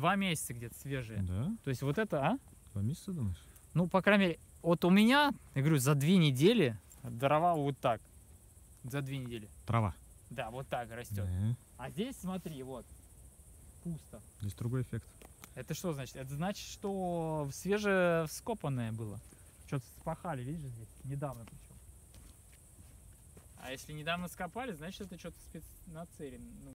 два месяца где-то свежие. Да? То есть вот это, а? Два месяца, думаешь? Ну, по крайней мере, вот у меня, я говорю, за две недели дрова вот так. За две недели. Трава. Да, вот так растет. Да. А здесь, смотри, вот, пусто. Здесь другой эффект. Это что значит? Это значит, что свежевскопанное было. Что-то спахали, видишь, здесь? Недавно причем. А если недавно скопали, значит, это что-то спецнацелен. Ну,